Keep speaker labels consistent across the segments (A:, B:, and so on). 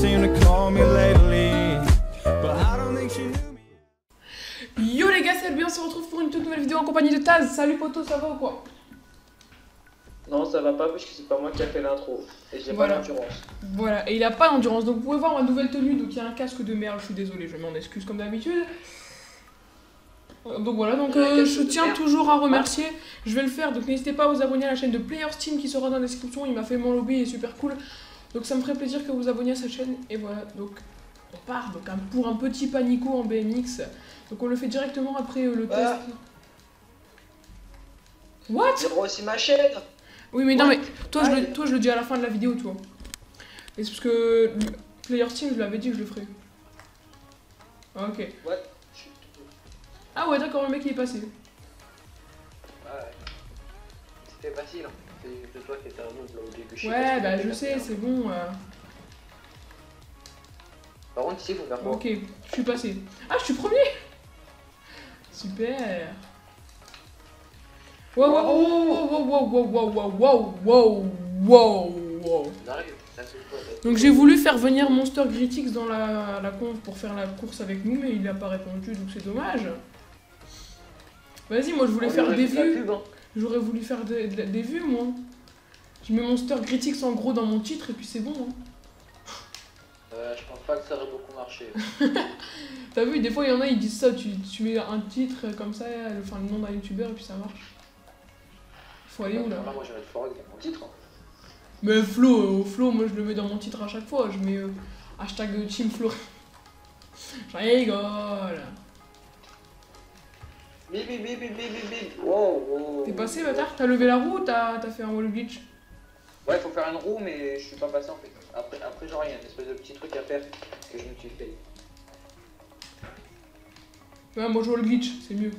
A: seem to call me lately. But I don't think she knew me.
B: Yo les gars, c'est bien, on se retrouve pour une toute nouvelle vidéo en compagnie de Taz. Salut poto, ça va ou quoi?
C: Non, ça va pas parce que c'est pas moi qui a fait l'intro. Et j'ai
B: Voilà.
C: pas d'endurance.
B: Voilà, et il a pas d'endurance, donc vous pouvez voir ma nouvelle tenue, donc il y a un casque de merde, je suis désolé, je m'en excuse comme d'habitude. Donc voilà, donc euh, je tiens toujours à remercier, je vais le faire, donc n'hésitez pas à vous abonner à la chaîne de Players Team qui sera dans la description, il m'a fait mon lobby, il est super cool. Donc ça me ferait plaisir que vous abonniez à sa chaîne, et voilà, donc on part donc, pour un petit panico en BMX. Donc on le fait directement après euh, le test. What?
C: Aussi ma chaîne
B: Oui, mais non, mais toi je, le, toi, je le dis à la fin de la vidéo, toi. Et c'est parce que Player Team, je l'avais dit que je le ferais. Ok.
C: What
B: Ah ouais, d'accord, le mec il est passé.
C: Ouais. C'était facile. Hein. C'est toi qui étais un noob là au début.
B: Ouais, bah je sais,
C: hein.
B: c'est bon. euh,
C: Par contre, ici, faut faire quoi
B: Ok, je suis passé. Ah, je suis premier Super Wow, wow, wow, wow, wow, wow, wow, wow, wow, wow, wow. Donc j'ai voulu faire venir Monster Gritix dans la, la conf pour faire la course avec nous, mais il n'a pas répondu, donc c'est dommage. Vas-y, moi je voulais faire des
C: la
B: vues. J'aurais voulu faire des, des- vues, moi. Je mets Monster Gritix en gros dans mon titre et puis c'est bon. hein.
C: Euh, je pense pas que ça aurait beaucoup marché.
B: T'as vu, des fois il y en a, ils disent ça, tu, tu mets un titre comme ça, le, enfin, le nom d'un youtubeur et puis ça marche. Faut aller où là?
C: Moi, j'aurais le avec mon titre.
B: Mais Flo, euh, Flo, moi je le mets dans mon titre à chaque fois, je mets euh, hashtag Team Flo. Je rigole.
C: Bip bip bip bip bip bip. Wow, wow.
B: T'es passé, bâtard? T'as levé la roue ou t'as t'as fait un wall glitch?
C: Ouais, faut faire une roue, mais je suis pas passé en fait. Après, après genre, il y a une espèce de petit truc à faire que je me suis fait.
B: Ouais, moi je wall glitch, c'est mieux.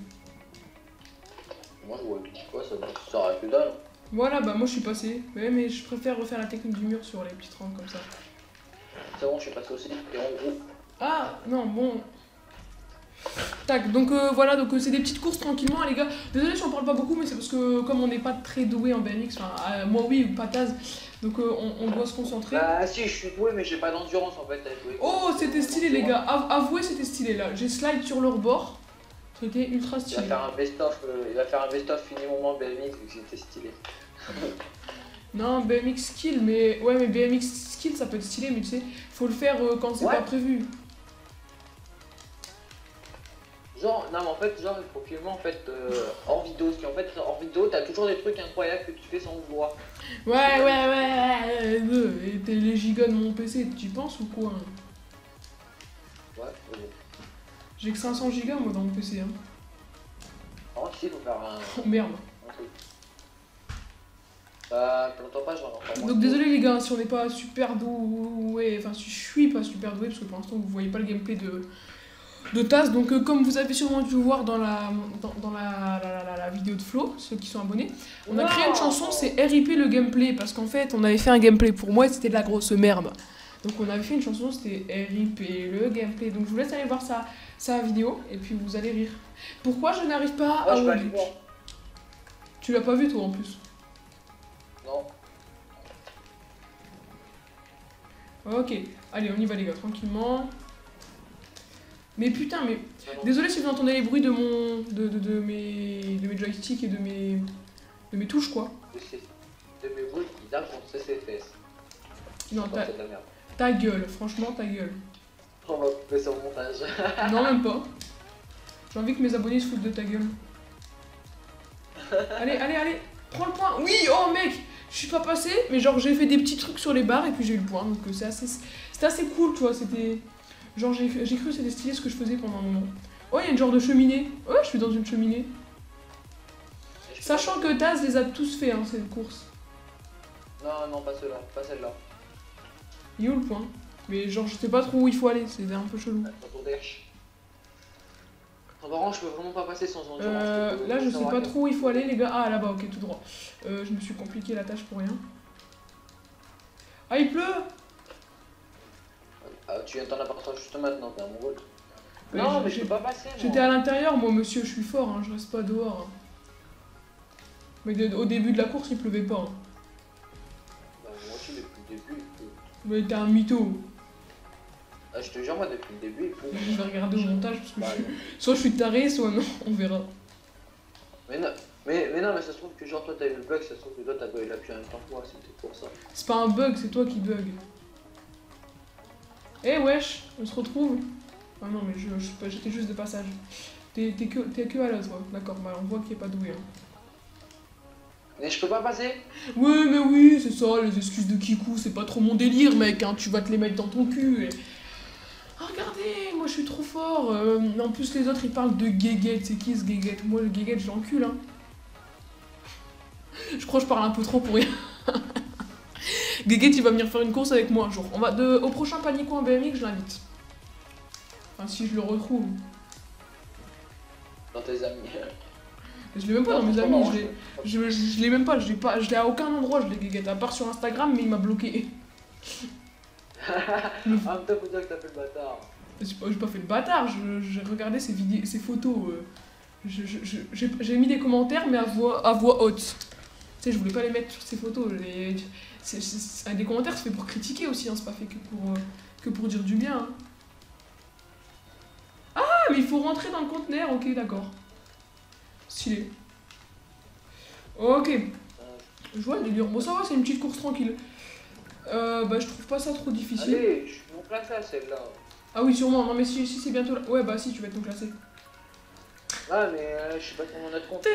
C: Moi, je vois le petit quoi, ça, ça aurait que dalle.
B: Voilà, bah moi je suis passé. Ouais, mais je préfère refaire la technique du mur sur les petites rampes comme ça.
C: C'est bon, je suis passé aussi. Et en roue.
B: Ah, non, bon. Tac, donc euh, voilà, donc euh, c'est des petites courses tranquillement, les gars. Désolé si on parle pas beaucoup, mais c'est parce que comme on n'est pas très doué en BMX, enfin, euh, moi oui, ou donc on, on doit se concentrer.
C: Bah, si, je suis doué, mais j'ai pas d'endurance en fait à jouer.
B: Oh, c'était stylé, les gars. Av- avouez, c'était stylé là. J'ai slide sur leur bord. C'était ultra
C: Il va
B: stylé.
C: faire un best-of, il va faire un best-of fini moment BMX vu que c'était stylé.
B: Non, BMX skill, mais ouais, mais BMX skill ça peut être stylé, mais tu sais, faut le faire quand c'est
C: Ouais.
B: pas prévu.
C: Genre, non mais en fait, genre il faut filmer en fait euh, hors vidéo, parce qu'en fait hors vidéo t'as toujours des trucs incroyables que tu fais sans voir.
B: Ouais, ouais, ouais, ouais. euh, Et t'es les gigas de mon PC, tu penses ou quoi hein
C: Ouais, bon.
B: J'ai que 500 gigas moi dans mon PC. Hein.
C: Il faut faire un,
B: Oh merde.
C: un truc. Bah, pas, moins.
B: Donc désolé les gars si on n'est pas super doué, enfin si je suis pas super doué parce que pour l'instant vous voyez pas le gameplay de, de Taz. Donc euh, comme vous avez sûrement dû voir dans la, dans, dans la, la, la- la vidéo de Flo, ceux qui sont abonnés, on a créé une chanson, c'est RIP le gameplay parce qu'en fait on avait fait un gameplay pour moi et c'était de la grosse merde. Donc on avait fait une chanson, c'était RIP le gameplay. Donc je vous laisse aller voir sa, sa vidéo et puis vous allez rire. Pourquoi je n'arrive pas à
C: je.
B: Tu l'as pas vu toi en plus
C: Non.
B: Ok, allez, on y va les gars, tranquillement. Mais putain, mais désolé si vous entendez les bruits de mon, de, de, de mes, de mes joysticks et de mes, de mes touches quoi.
C: De mes boules qui tapent contre CCFS.
B: Non, ta, ta gueule, franchement ta gueule.
C: On va couper ça au montage.
B: Non même pas. J'ai envie que mes abonnés se foutent de ta gueule. Allez, allez, allez, prends le point. Oui, oh mec, je suis pas passé, mais genre j'ai fait des petits trucs sur les barres et puis j'ai eu le point, donc euh, c'est assez, c'était assez cool, tu vois. C'était, genre j'ai, cru que c'était stylé ce que je faisais pendant un moment. Oh, il y a une genre de cheminée. Ouais, je suis dans une cheminée. Sachant que Taz les a tous fait, hein, cette course.
C: Non, non, pas celle-là, pas celle-là.
B: Il est où le point? Mais genre, je sais pas trop où il faut aller, c'est un peu chelou.
C: En revanche, je peux vraiment pas passer sans endurance.
B: Euh, là, je sais pas trop où il faut aller, les gars. Ah, là-bas, ok, tout droit. Euh, je me suis compliqué la tâche pour rien. Ah, il pleut
C: tu viens t'en apporter juste maintenant, t'es un mongol.
B: Ouais,
C: non, mais je peux pas passer.
B: J'étais à l'intérieur, moi, monsieur, je suis fort, hein, je reste pas dehors. Mais de- au début de la course, il pleuvait pas. hein.
C: Bah, moi aussi, depuis le début. il
B: Mais t'es un mytho.
C: Ah, je te jure, moi, depuis le début, pour...
B: Je vais regarder au montage parce que
C: Bah,
B: je suis- soit je suis taré, soit non, on verra.
C: mais, non, mais, mais non, mais ça se trouve que genre, toi, t'as eu le bug, ça se trouve que toi, t'as eu l'appui en même temps que moi, peut-être pour ça.
B: C'est pas un bug, c'est toi qui bug. Eh wesh, on se retrouve Ah non, mais je, j'étais juste de passage. T'es que, que à là, toi. D'accord, bah on voit qu'il est pas doué. hein.
C: Mais je peux pas passer?
B: Ouais, mais oui, c'est ça, les excuses de Kikou, c'est pas trop mon délire, mec, hein, tu vas te les mettre dans ton cul. Et... Ah, regardez, moi je suis trop fort. euh, en plus, les autres ils parlent de Guéguette, c'est qui ce Guéguette? Moi, le Guéguette, je l'encule, hein. Je crois que je parle un peu trop pour rien. Guéguette, il va venir faire une course avec moi un jour. On va de, au prochain panico en BMX, je l'invite. Enfin, si je le retrouve.
C: dans tes amis.
B: Je l'ai même pas dans mes amis, je l'ai- je, je, je l'ai même pas, je l'ai pas, je l'ai à aucun endroit, je l'ai Guéguette, à part sur Instagram, mais il m'a bloqué.
C: En même temps, faut dire que t'as fait le bâtard.
B: J'ai pas, pas fait le bâtard, j'ai regardé ses, vidéos, ses photos. euh, J'ai j'ai mis des commentaires, mais à voix, à voix haute. Sais, je voulais pas les mettre sur ses photos. les- c'est- des commentaires, c'est fait pour critiquer aussi, hein, c'est pas fait que pour, euh, que pour dire du bien. hein. Ah, mais il faut rentrer dans le conteneur, ok, d'accord. Stylé. Ok, je vois le délire. Bon, ça va, c'est une petite course tranquille. Euh, bah, je trouve pas ça trop difficile.
C: Allez, je suis mon classé celle-là.
B: Ah oui, sûrement. Non, mais si, si c'est bientôt là. Ouais, bah si, tu vas être non classé.
C: Ah, mais euh, je sais pas comment on a de compte.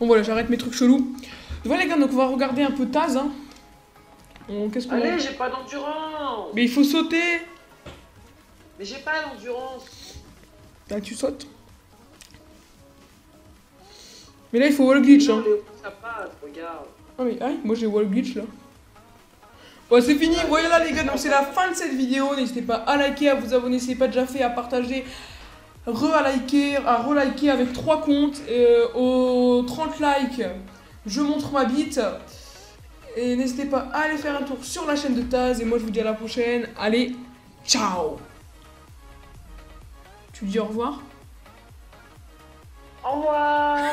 B: Bon, voilà, j'arrête mes trucs chelous. Voilà, les gars, donc on va regarder un peu Taz. Hein. On- Qu'est-ce qu'on
C: Allez, j'ai pas d'endurance
B: Mais il faut sauter
C: Mais j'ai pas d'endurance
B: Là, tu sautes. Mais là, il faut wall glitch.
C: Non,
B: Hein.
C: Léo, ça passe, regarde.
B: Ah, mais ah, moi j'ai wall glitch là. Bon, c'est fini. Voilà, les gars, donc c'est la fin de cette vidéo. N'hésitez pas à liker, à vous abonner si ce n'est pas déjà fait, à partager, re à liker, à reliker avec trois comptes. Euh, aux 30 likes, je montre ma bite. Et n'hésitez pas à aller faire un tour sur la chaîne de Taz. Et moi, je vous dis à la prochaine. Allez, ciao Tu dis au revoir?
C: Au revoir